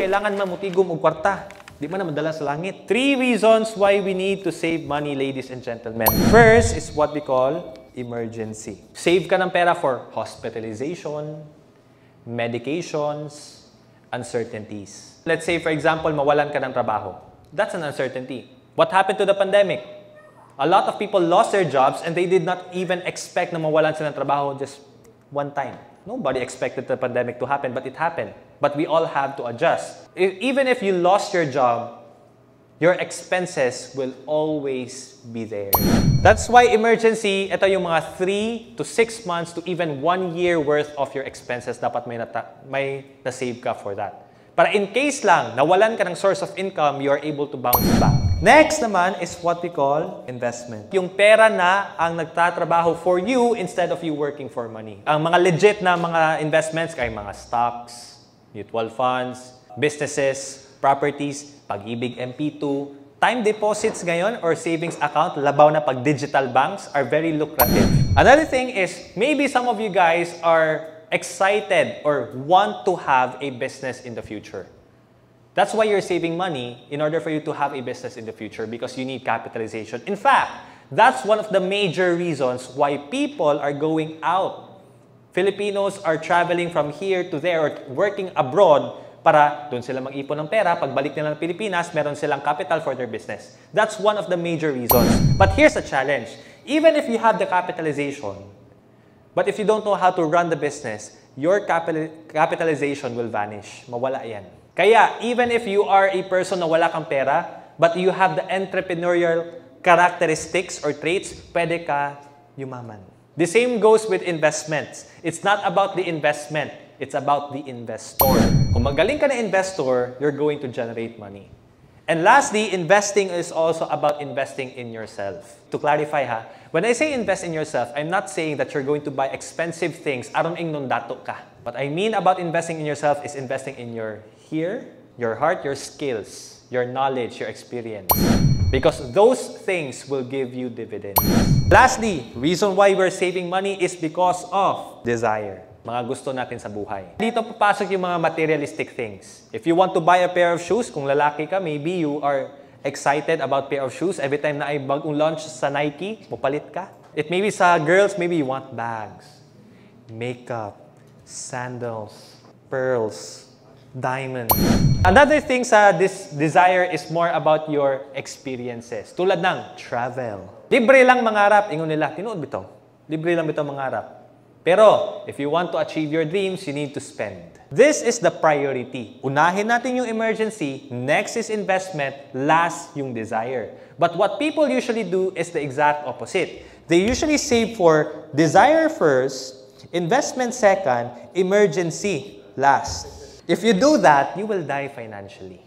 kailangan mamutigom og kwarta. Di man na madala sa langit. Three reasons why we need to save money, ladies and gentlemen. First is what we call emergency. Save ka ng pera for hospitalization, medications, uncertainties. Let's say, for example, mawalan ka ng trabaho. That's an uncertainty. What happened to the pandemic? A lot of people lost their jobs and they did not even expect na mawalan sila ng trabaho just one time. Nobody expected the pandemic to happen, but it happened. But we all have to adjust. If, even if you lost your job, your expenses will always be there. That's why emergency, ito yung mga 3 to 6 months to even 1 year worth of your expenses, dapat may, nata- may na-save ka for that. Para in case lang, nawalan ka ng source of income, you are able to bounce back. Next naman is what we call investment. Yung pera na ang nagtatrabaho for you instead of you working for money. Ang mga legit na mga investments kay mga stocks, mutual funds, businesses, properties, pag-ibig MP2, time deposits ngayon or savings account, labaw na pag digital banks are very lucrative. Another thing is maybe some of you guys are excited or want to have a business in the future. That's why you're saving money in order for you to have a business in the future because you need capitalization. In fact, that's one of the major reasons why people are going out. Filipinos are traveling from here to there or working abroad para doon sila mag-ipon ng pera. Pagbalik nila ng Pilipinas, meron silang capital for their business. That's one of the major reasons. But here's a challenge. Even if you have the capitalization, But if you don't know how to run the business, your capital, capitalization will vanish. Mawala yan. Kaya, even if you are a person na wala kang pera, but you have the entrepreneurial characteristics or traits, pwede ka yumaman. The same goes with investments. It's not about the investment. It's about the investor. Kung magaling ka na investor, you're going to generate money. And lastly, investing is also about investing in yourself. To clarify ha, when I say invest in yourself, I'm not saying that you're going to buy expensive things aron ing dato ka. What I mean about investing in yourself is investing in your here, your heart, your skills, your knowledge, your experience. Because those things will give you dividends. Lastly, reason why we're saving money is because of desire mga gusto natin sa buhay. Dito papasok yung mga materialistic things. If you want to buy a pair of shoes, kung lalaki ka, maybe you are excited about pair of shoes. Every time na ay bagong launch sa Nike, mupalit ka. It may be sa girls, maybe you want bags, makeup, sandals, pearls, diamonds. Another thing sa this desire is more about your experiences. Tulad ng travel. Libre lang mangarap. Ingon nila, tinuod bitaw. Libre lang bitaw mangarap. Pero, if you want to achieve your dreams, you need to spend. This is the priority. Unahin natin yung emergency, next is investment, last yung desire. But what people usually do is the exact opposite. They usually save for desire first, investment second, emergency last. If you do that, you will die financially.